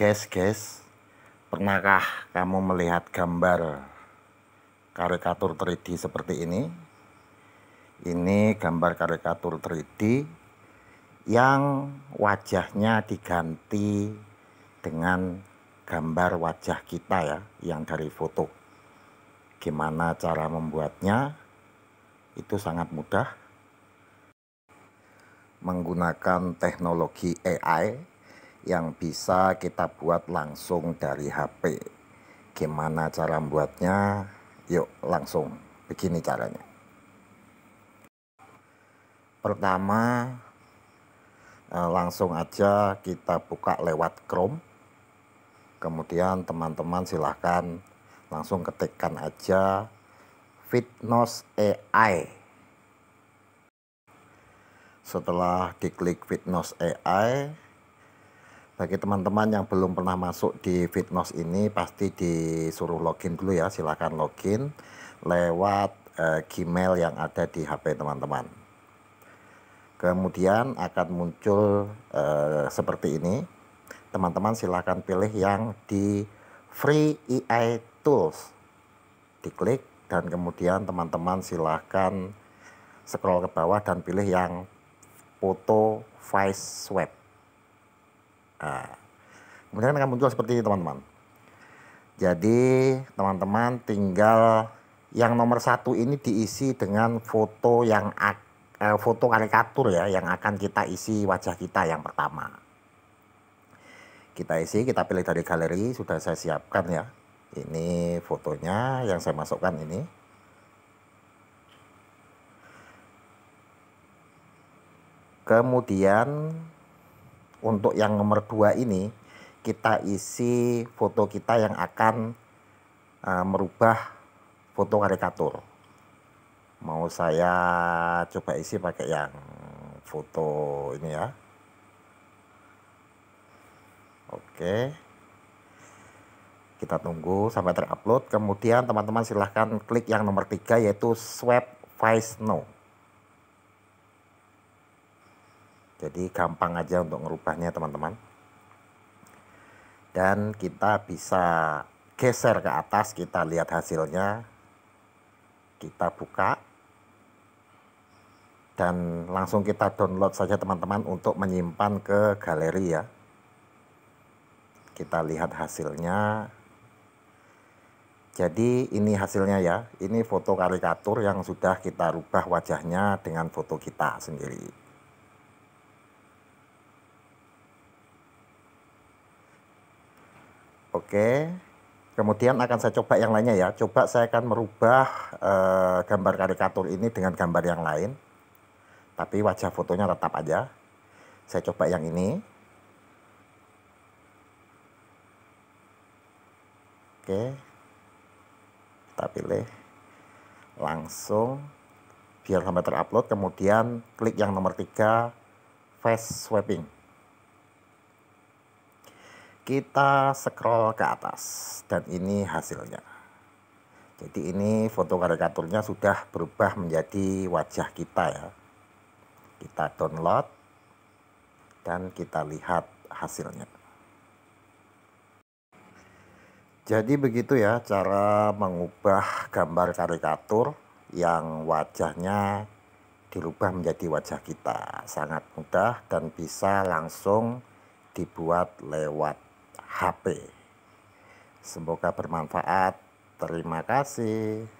Guys, guys, pernahkah kamu melihat gambar karikatur 3D seperti ini? Ini gambar karikatur 3D yang wajahnya diganti dengan gambar wajah kita ya, yang dari foto. Gimana cara membuatnya? Itu sangat mudah. Menggunakan teknologi AI yang bisa kita buat langsung dari HP. Gimana cara membuatnya? Yuk langsung begini caranya. Pertama eh, langsung aja kita buka lewat Chrome. Kemudian teman-teman silahkan langsung ketikkan aja Fitness AI. Setelah diklik Fitness AI, bagi teman-teman yang belum pernah masuk di Fitness ini pasti disuruh login dulu ya. Silahkan login lewat uh, Gmail yang ada di HP teman-teman. Kemudian akan muncul uh, seperti ini. Teman-teman silahkan pilih yang di Free AI Tools. Diklik dan kemudian teman-teman silahkan scroll ke bawah dan pilih yang foto voice swap Nah, kemudian akan muncul seperti ini teman-teman. Jadi teman-teman tinggal yang nomor satu ini diisi dengan foto yang eh, foto karikatur ya yang akan kita isi wajah kita yang pertama. Kita isi, kita pilih dari galeri sudah saya siapkan ya. Ini fotonya yang saya masukkan ini. Kemudian untuk yang nomor dua ini kita isi foto kita yang akan uh, merubah foto karikatur. Mau saya coba isi pakai yang foto ini ya. Oke. Kita tunggu sampai terupload. Kemudian teman-teman silahkan klik yang nomor tiga yaitu swipe face no Jadi gampang aja untuk ngerubahnya teman-teman. Dan kita bisa geser ke atas, kita lihat hasilnya. Kita buka. Dan langsung kita download saja teman-teman untuk menyimpan ke galeri ya. Kita lihat hasilnya. Jadi ini hasilnya ya. Ini foto karikatur yang sudah kita rubah wajahnya dengan foto kita sendiri. Oke. Kemudian akan saya coba yang lainnya ya. Coba saya akan merubah uh, gambar karikatur ini dengan gambar yang lain. Tapi wajah fotonya tetap aja. Saya coba yang ini. Oke. Kita pilih. Langsung. Biar sampai terupload. Kemudian klik yang nomor 3. Face swapping kita scroll ke atas. Dan ini hasilnya. Jadi ini foto karikaturnya sudah berubah menjadi wajah kita ya. Kita download dan kita lihat hasilnya. Jadi begitu ya cara mengubah gambar karikatur yang wajahnya dirubah menjadi wajah kita. Sangat mudah dan bisa langsung dibuat lewat HP. Semoga bermanfaat. Terima kasih.